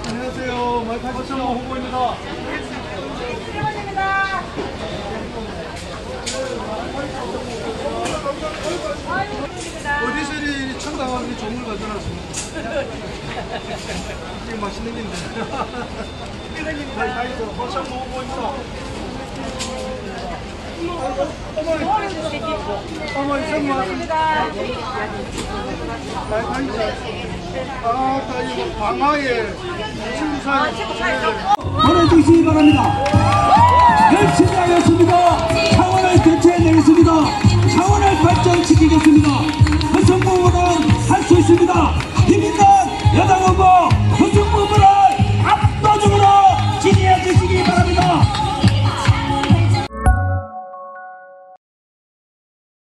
안녕하세요. 마이파이션 홍보입니다. 어디서 이 청당한 이 종을 가져놨습니까? 이게 맛있는 긴데. 마이파이션 홍보입니다. 어머니, 어머니, 정말. 마이파이션. 아, 나 이거 방화에 친구 사이. 보내주시기 바랍니다.